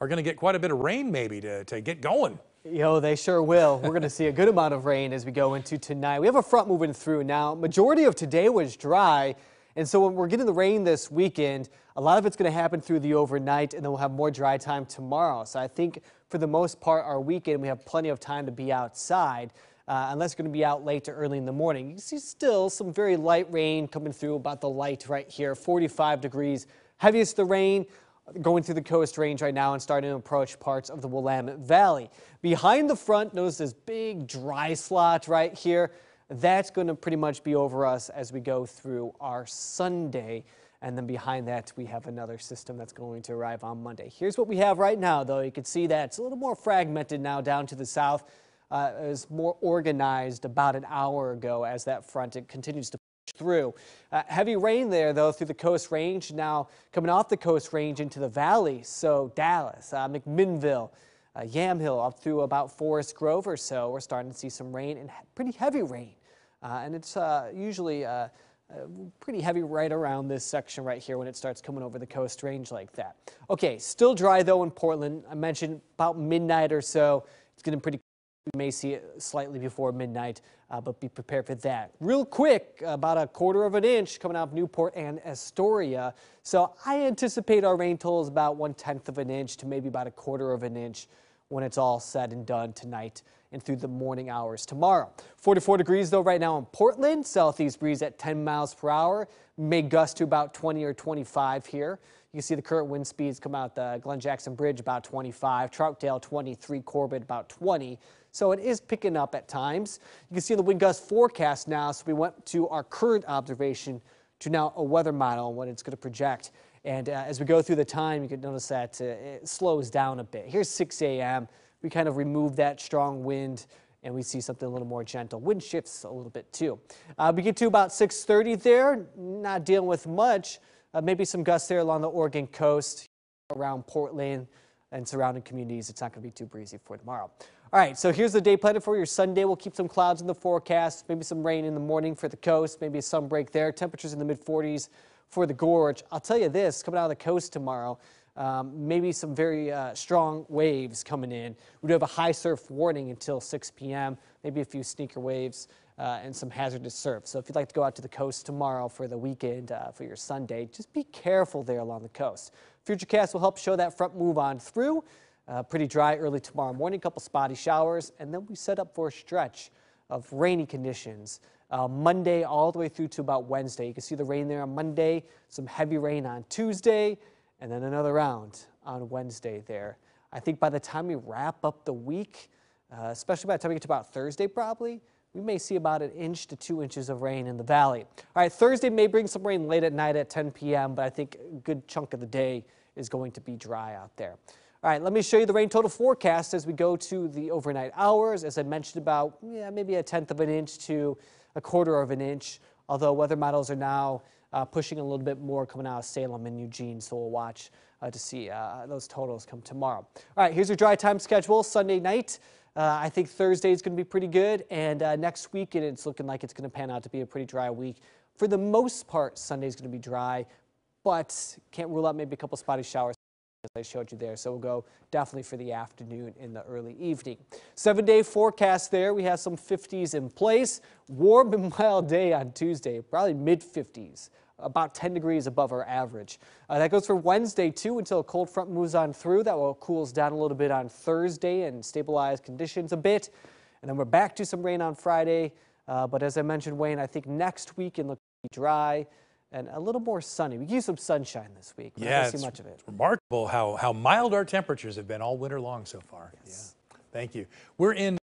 are going to get quite a bit of rain maybe to, to get going. Yo, they sure will. We're going to see a good amount of rain as we go into tonight. We have a front moving through now. Majority of today was dry. And so when we're getting the rain this weekend, a lot of it's going to happen through the overnight and then we'll have more dry time tomorrow. So I think for the most part, our weekend, we have plenty of time to be outside. Uh, unless you're going to be out late to early in the morning. You see still some very light rain coming through about the light right here, 45 degrees. Heaviest the rain going through the coast range right now and starting to approach parts of the Willamette Valley. Behind the front, notice this big dry slot right here. That's going to pretty much be over us as we go through our Sunday. And then behind that, we have another system that's going to arrive on Monday. Here's what we have right now, though. You can see that it's a little more fragmented now down to the south. Uh, it was more organized about an hour ago as that front it continues to through. Uh, heavy rain there, though, through the Coast Range. Now coming off the Coast Range into the valley. So Dallas, uh, McMinnville, uh, Yamhill up through about Forest Grove or so. We're starting to see some rain and pretty heavy rain. Uh, and it's uh, usually uh, pretty heavy right around this section right here when it starts coming over the Coast Range like that. Okay, still dry though in Portland. I mentioned about midnight or so. It's getting pretty we may see it slightly before midnight, uh, but be prepared for that. Real quick, about a quarter of an inch coming out of Newport and Astoria. So I anticipate our rain total is about one tenth of an inch to maybe about a quarter of an inch when it's all said and done tonight and through the morning hours tomorrow. 44 degrees though right now in Portland, southeast breeze at 10 miles per hour, may gust to about 20 or 25 here. You can see the current wind speeds come out the Glenn Jackson Bridge about 25, Troutdale 23, Corbett about 20. So it is picking up at times. You can see the wind gust forecast now. So we went to our current observation to now a weather model and what it's going to project. And uh, as we go through the time, you can notice that uh, it slows down a bit. Here's 6 a.m. We kind of remove that strong wind and we see something a little more gentle. Wind shifts a little bit too. Uh, we get to about 6.30 there, not dealing with much. Uh, maybe some gusts there along the Oregon coast, around Portland and surrounding communities. It's not going to be too breezy for tomorrow. All right, so here's the day planning for your Sunday. We'll keep some clouds in the forecast, maybe some rain in the morning for the coast, maybe a sun break there. Temperatures in the mid 40s for the gorge. I'll tell you this, coming out of the coast tomorrow, um, maybe some very uh, strong waves coming in. We do have a high surf warning until 6 p.m., maybe a few sneaker waves uh, and some hazardous surf. So if you'd like to go out to the coast tomorrow for the weekend, uh, for your Sunday, just be careful there along the coast. Futurecast will help show that front move on through. Uh, pretty dry early tomorrow morning, a couple spotty showers, and then we set up for a stretch of rainy conditions. Uh, Monday all the way through to about Wednesday. You can see the rain there on Monday, some heavy rain on Tuesday, and then another round on Wednesday there. I think by the time we wrap up the week, uh, especially by the time we get to about Thursday probably, we may see about an inch to two inches of rain in the valley. All right, Thursday may bring some rain late at night at 10 p.m., but I think a good chunk of the day is going to be dry out there. All right, let me show you the rain total forecast as we go to the overnight hours. As I mentioned about, yeah, maybe a tenth of an inch to a quarter of an inch, although weather models are now uh, pushing a little bit more coming out of Salem and Eugene, so we'll watch uh, to see uh, those totals come tomorrow. All right, here's your dry time schedule. Sunday night, uh, I think Thursday is going to be pretty good, and uh, next week it's looking like it's going to pan out to be a pretty dry week. For the most part, Sunday is going to be dry, but can't rule out maybe a couple spotty showers as I showed you there. So we'll go definitely for the afternoon in the early evening. Seven day forecast there. We have some 50s in place. Warm and mild day on Tuesday, probably mid 50s about 10 degrees above our average. Uh, that goes for Wednesday too until a cold front moves on through. That will cools down a little bit on Thursday and stabilize conditions a bit. And then we're back to some rain on Friday. Uh, but as I mentioned, Wayne, I think next week can look dry and a little more sunny. We use some sunshine this week. But yeah, don't see much of it. It's remarkable how, how mild our temperatures have been all winter long so far. Yes. Yeah. Thank you. We're in